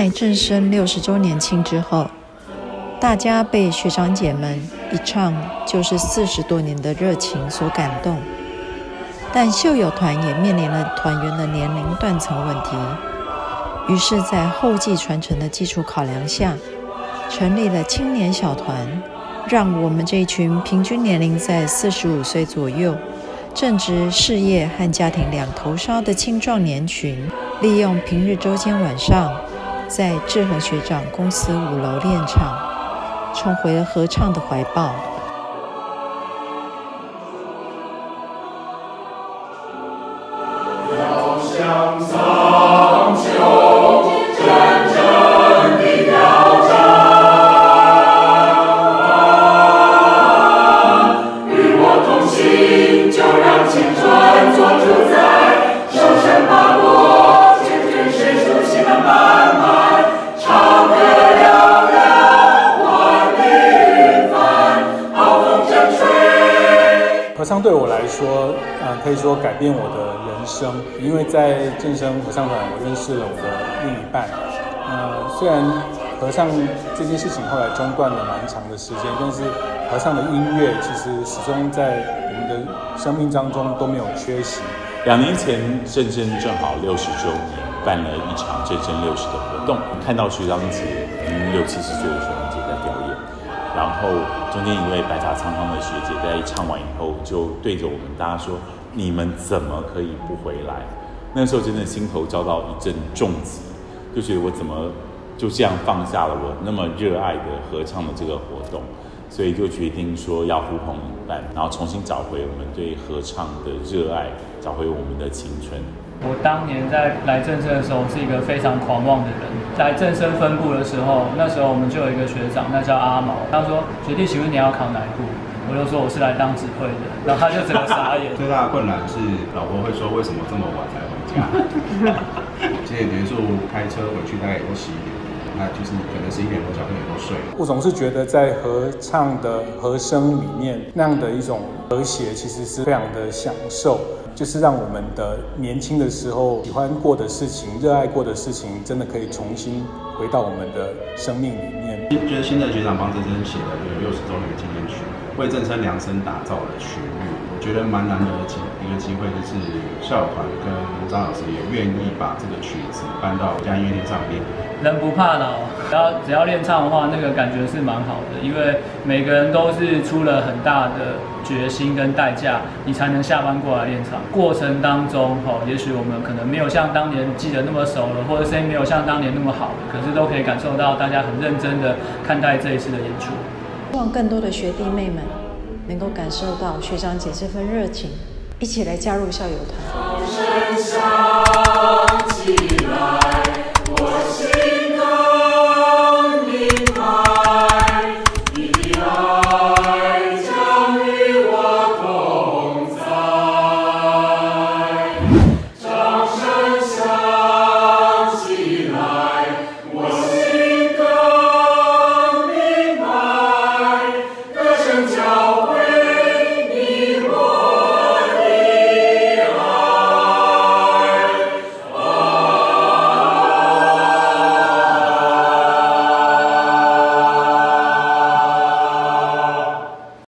在正生六十周年庆之后，大家被学长姐们一唱就是四十多年的热情所感动，但秀友团也面临了团员的年龄断层问题，于是，在后继传承的基础考量下，成立了青年小团，让我们这一群平均年龄在四十五岁左右、正值事业和家庭两头烧的青壮年群，利用平日周间晚上。在志和学长公司五楼练唱，重回了合唱的怀抱。相对我来说，嗯，可以说改变我的人生。因为在正声合唱团，我认识了我的另一半。呃，虽然合唱这件事情后来中断了蛮长的时间，但是合唱的音乐其实始终在我们的生命当中都没有缺席。两年前正声正好六十周年，办了一场正声六十的活动，看到徐长姐，已经六七十岁的时候。然后中间一位白发苍苍的学姐在唱完以后，就对着我们大家说：“你们怎么可以不回来？”那时候真的心头遭到一阵重击，就觉得我怎么就这样放下了我那么热爱的合唱的这个活动，所以就决定说要呼朋引伴，然后重新找回我们对合唱的热爱，找回我们的青春。我当年在来正生的时候是一个非常狂妄的人。来正生分部的时候，那时候我们就有一个学长，那叫阿毛。他说：“学弟，请问你要考哪一部？”我就说：“我是来当指挥的。”然后他就整个傻眼。最大的困难是老婆会说：“为什么这么晚才回家？”今天结束开车回去大概也都十一点，那就是可能是一点多小朋友都睡了。我总是觉得在合唱的和声里面那样的一种和谐，其实是非常的享受。就是让我们的年轻的时候喜欢过的事情、热爱过的事情，真的可以重新回到我们的生命里面。觉得新的学长帮郑生写了这个六十周年纪念曲，为郑生量身打造的曲目，我觉得蛮难得的机一个机会，就是校团跟张老师也愿意把这个曲子搬到嘉音乐厅上面。人不怕老，只要只要练唱的话，那个感觉是蛮好的，因为每个人都是出了很大的决心跟代价，你才能下班过来练唱。过程当中，哦，也许我们可能没有像当年记得那么熟了，或者声音没有像当年那么好，可是都可以感受到大家很认真的看待这一次的演出。希望更多的学弟妹们能够感受到学长姐这份热情，一起来加入校友团。